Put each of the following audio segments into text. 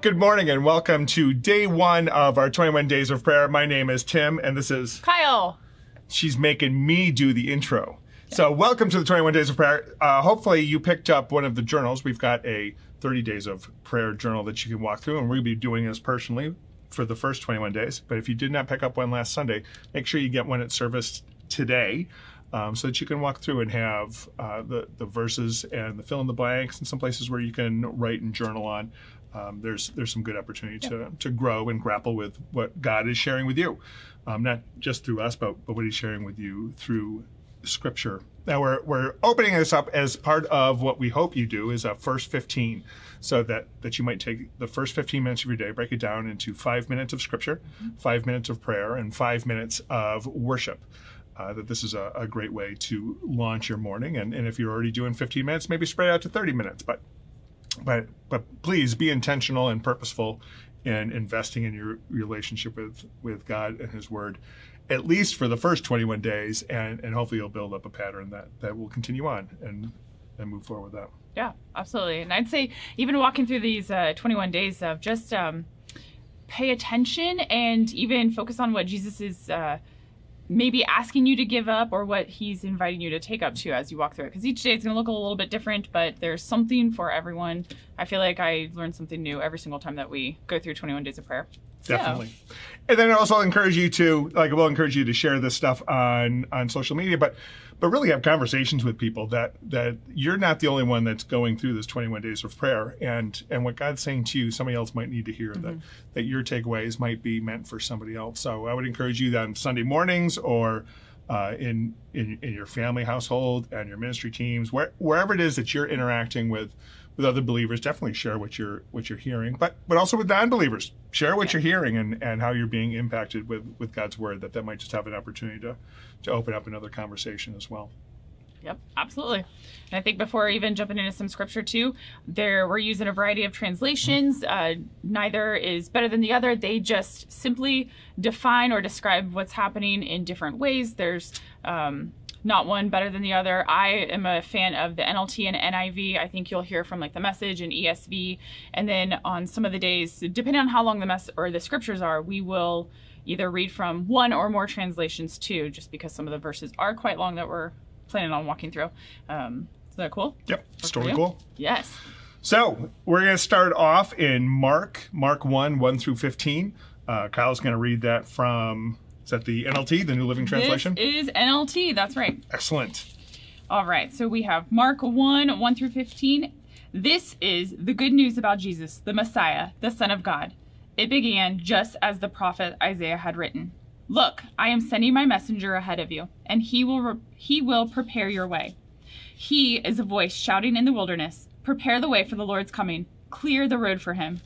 Good morning and welcome to day one of our 21 days of prayer. My name is Tim and this is Kyle. she's making me do the intro. So, welcome to the 21 Days of Prayer. Uh, hopefully, you picked up one of the journals. We've got a 30 Days of Prayer journal that you can walk through, and we'll be doing this personally for the first 21 days. But if you did not pick up one last Sunday, make sure you get one at service today um, so that you can walk through and have uh, the, the verses and the fill in the blanks and some places where you can write and journal on. Um, there's there's some good opportunity to, to grow and grapple with what God is sharing with you, um, not just through us, but, but what He's sharing with you through Scripture. Now we're we're opening this up as part of what we hope you do is a first 15, so that that you might take the first 15 minutes of your day, break it down into five minutes of Scripture, five minutes of prayer, and five minutes of worship. Uh, that this is a, a great way to launch your morning, and, and if you're already doing 15 minutes, maybe spread out to 30 minutes, but but but please be intentional and purposeful in investing in your relationship with with God and His Word, at least for the first 21 days, and and hopefully you'll build up a pattern that that will continue on and and move forward with that. Yeah, absolutely. And I'd say even walking through these uh, 21 days of just um, pay attention and even focus on what Jesus is. Uh, maybe asking you to give up or what he's inviting you to take up to as you walk through it. Because each day is going to look a little bit different but there's something for everyone. I feel like i learn something new every single time that we go through 21 days of prayer Definitely. And then I also encourage you to like I will encourage you to share this stuff on on social media, but but really have conversations with people that that you're not the only one that's going through this 21 days of prayer and and what God's saying to you, somebody else might need to hear that that your takeaways might be meant for somebody else. So I would encourage you that on Sunday mornings or uh, in, in in your family household and your ministry teams, where, wherever it is that you're interacting with with other believers, definitely share what you're what you're hearing, but but also with non-believers, share what you're hearing and, and how you're being impacted with with God's word. That that might just have an opportunity to to open up another conversation as well. Yep, absolutely. And I think before even jumping into some scripture too, there we're using a variety of translations. Uh, neither is better than the other. They just simply define or describe what's happening in different ways. There's um, not one better than the other. I am a fan of the NLT and NIV. I think you'll hear from like the message and ESV. And then on some of the days, depending on how long the mess or the scriptures are, we will either read from one or more translations too, just because some of the verses are quite long that we're planning on walking through. Um, is that cool? Yep, for totally cool. Yes. So we're going to start off in Mark, Mark one, one through fifteen. Uh, Kyle's going to read that from is that the NLT, the New Living Translation? This is NLT. That's right. Excellent. All right. So we have Mark 1 1 through 15. This is the good news about Jesus, the Messiah, the Son of God. It began just as the prophet Isaiah had written. Look, I am sending my messenger ahead of you, and he will re- he will prepare your way. He is a voice shouting in the wilderness, prepare the way for the Lord's coming, clear the road for him.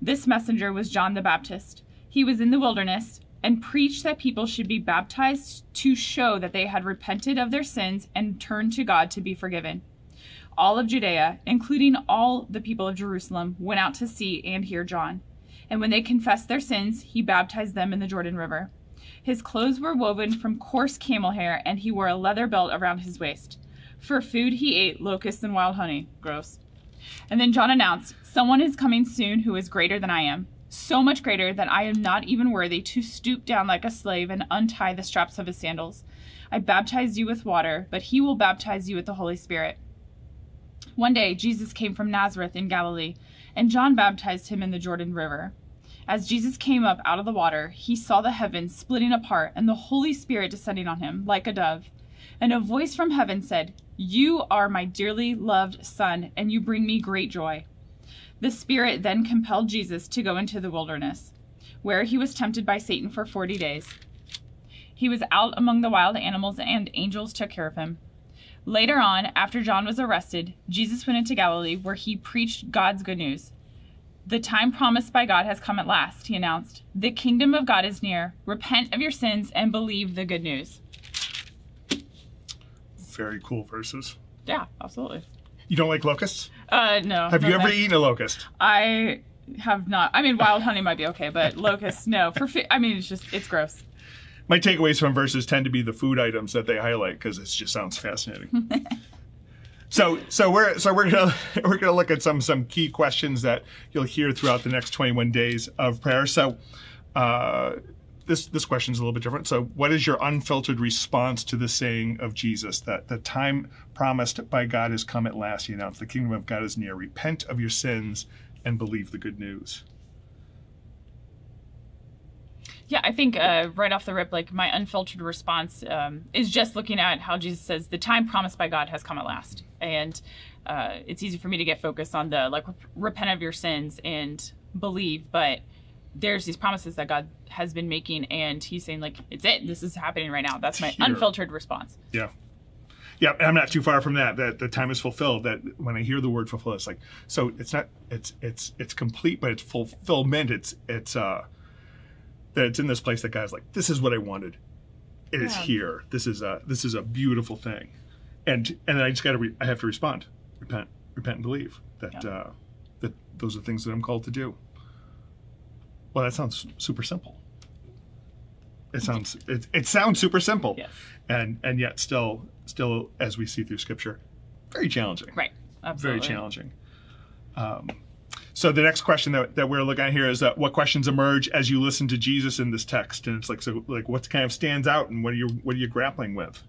This messenger was John the Baptist. He was in the wilderness and preached that people should be baptized to show that they had repented of their sins and turned to God to be forgiven. All of Judea, including all the people of Jerusalem, went out to see and hear John. And when they confessed their sins, he baptized them in the Jordan River. His clothes were woven from coarse camel hair, and he wore a leather belt around his waist. For food, he ate locusts and wild honey. Gross. And then John announced, Someone is coming soon who is greater than I am. So much greater that I am not even worthy to stoop down like a slave and untie the straps of his sandals. I baptized you with water, but he will baptize you with the Holy Spirit. One day, Jesus came from Nazareth in Galilee, and John baptized him in the Jordan River. As Jesus came up out of the water, he saw the heavens splitting apart and the Holy Spirit descending on him like a dove. And a voice from heaven said, You are my dearly loved Son, and you bring me great joy. The Spirit then compelled Jesus to go into the wilderness, where he was tempted by Satan for forty days. He was out among the wild animals, and angels took care of him. Later on, after John was arrested, Jesus went into Galilee, where he preached God's good news. The time promised by God has come at last, he announced. The kingdom of God is near. Repent of your sins and believe the good news. Very cool verses. Yeah, absolutely. You don't like locusts? Uh, no. Have no you ever eaten a locust? I have not. I mean, wild honey might be okay, but locusts, no. For fi- I mean, it's just it's gross. My takeaways from verses tend to be the food items that they highlight because it just sounds fascinating. So so we're so we're gonna we're gonna look at some some key questions that you'll hear throughout the next 21 days of prayer. So uh, this this question is a little bit different. So what is your unfiltered response to the saying of Jesus that the time promised by God has come at last? He announced the kingdom of God is near. Repent of your sins and believe the good news. Yeah, I think uh, right off the rip, like my unfiltered response um, is just looking at how Jesus says the time promised by God has come at last, and uh, it's easy for me to get focused on the like repent of your sins and believe, but there's these promises that God has been making, and He's saying like it's it, this is happening right now. That's my Here. unfiltered response. Yeah. Yeah, I'm not too far from that. That the time is fulfilled. That when I hear the word fulfill, it's like so. It's not. It's it's it's complete, but it's fulfillment. It's it's uh that it's in this place that God's like, this is what I wanted. It is Yeah. here. This is a this is a beautiful thing, and and then I just got to re- I have to respond, repent, repent and believe that Yeah. uh, that those are things that I'm called to do. Well, that sounds super simple. It sounds it, it sounds super simple, Yes. and and yet still still as we see through Scripture, very challenging Right. Absolutely. very challenging. Um, so the next question that, that we're looking at here is that what questions emerge as you listen to Jesus in this text, and it's like so like what kind of stands out, and what are you what are you grappling with?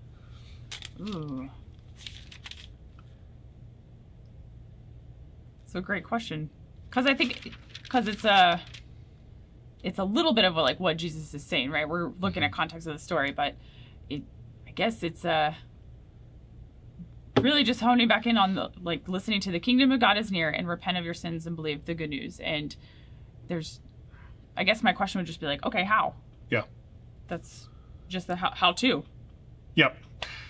Ooh. It's a great question. Because I think, because it's a, it's a little bit of like what Jesus is saying, right? We're looking at context of the story, but it, I guess it's uh really just honing back in on the like listening to the kingdom of God is near and repent of your sins and believe the good news. And there's, I guess my question would just be like, okay, how? Yeah. That's just the how, how to. Yep.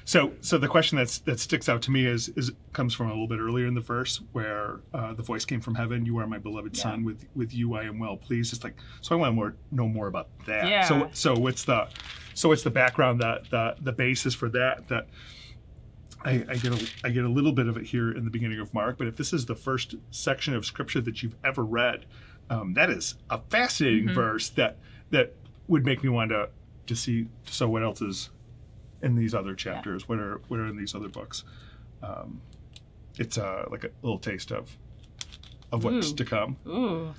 So, so the question that's that sticks out to me is is comes from a little bit earlier in the verse where uh, the voice came from heaven. You are my beloved Yeah. son. With with you I am well pleased. It's like so I want to more know more about that. Yeah. So so what's the so what's the background that the the basis for that that I, I get a I get a little bit of it here in the beginning of Mark. But if this is the first section of scripture that you've ever read, um, that is a fascinating verse that that would make me want to to see. So what else is in these other chapters? What are what are in these other books? Um, it's uh, like a little taste of of what's Ooh. to come. Ooh.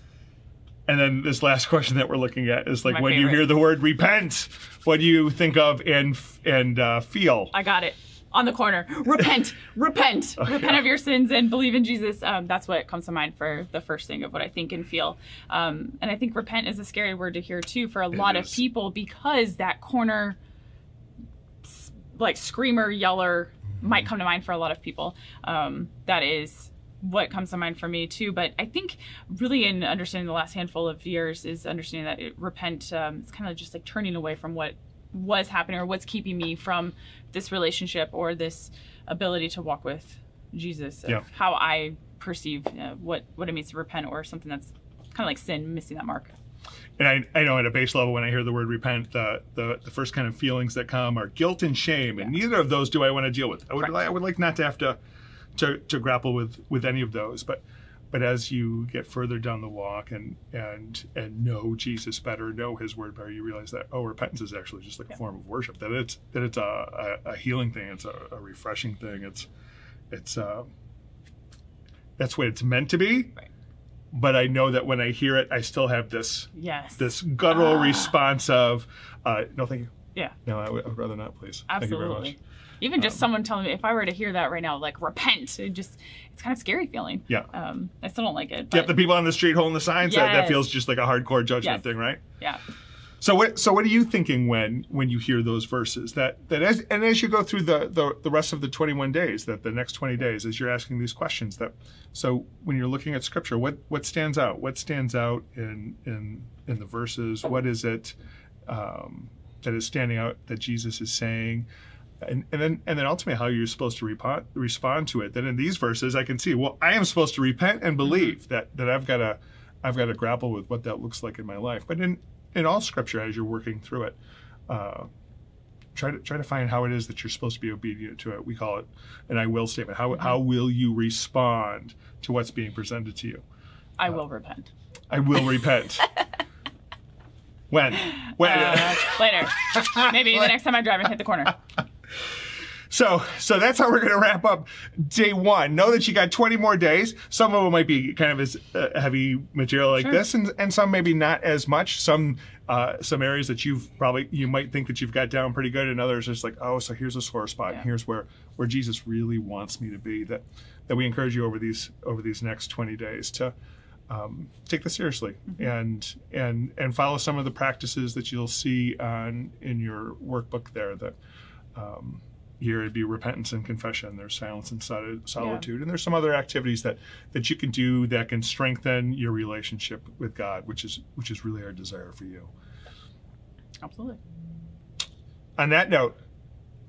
And then this last question that we're looking at is like My when you hear the word repent, what do you think of and and uh, feel? I got it. On the corner. Repent. repent. repent yeah. of your sins and believe in Jesus. Um, that's what comes to mind for the first thing of what I think and feel. Um, and I think repent is a scary word to hear too for a lot of people because that corner, like screamer, yeller, might come to mind for a lot of people. Um, that is what comes to mind for me too. But I think really in understanding the last handful of years is understanding that it, repent. Um, it's kind of just like turning away from what was happening or what's keeping me from this relationship or this ability to walk with Jesus. Yeah. How I perceive uh, what what it means to repent or something that's kind of like sin, missing that mark. And I, I know at a base level, when I hear the word repent, the, the, the first kind of feelings that come are guilt and shame, and neither of those do I want to deal with. I would Correct. like, I would like not to have to, to to grapple with with any of those. But but as you get further down the walk and and and know Jesus better, know His Word better, you realize that oh, repentance is actually just like a form of worship. That it's that it's a, a, a healing thing. It's a, a refreshing thing. It's it's uh, that's what it's meant to be. Right. But I know that when I hear it, I still have this Yes. this guttural Ah. response of uh, no thank you yeah. no I would, I would rather not please thank you very Absolutely. much Um, Even just someone telling me if I were to hear that right now, like repent, it just it's kind of scary feeling. yeah Um, I still don't like it. yep But the people on the street holding the signs that, that feels just like a hardcore judgment Yes. thing right yeah. So what so what are you thinking when when you hear those verses? That that as and as you go through the the, the rest of the 21 days that the next 20 days as you're asking these questions that so when you're looking at scripture what what stands out? What stands out in in in the verses? What is it um, that is standing out that Jesus is saying? And, and then and then ultimately how you're supposed to repo- respond to it. Then in these verses, I can see well, I am supposed to repent and believe that that I've got to I've got to grapple with what that looks like in my life. But in in all Scripture, as you're working through it, uh, try to try to find how it is that you're supposed to be obedient to it. We call it an "I will" statement. How how will you respond to what's being presented to you? I will repent. I will repent. when when. Uh, later. Maybe the next time I drive and hit the corner. So, so that's how we're going to wrap up day one. Know that you got 20 more days. Some of them might be kind of as uh, heavy material like Sure. this, and, and some maybe not as much. Some, uh, some areas that you've probably you might think that you've got down pretty good, and others just like, oh, so here's a sore spot. Yeah. Here's where where Jesus really wants me to be. That that we encourage you over these over these next 20 days to um, take this seriously and and and follow some of the practices that you'll see on in your workbook there that um, here it'd be repentance and confession. There's silence and soli- solitude. And there's some other activities that that you can do that can strengthen your relationship with god which is which is really our desire for you. Absolutely. on that note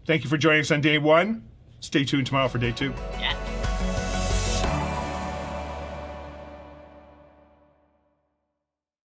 thank you for joining us on day one. Stay tuned tomorrow for day two. Yeah.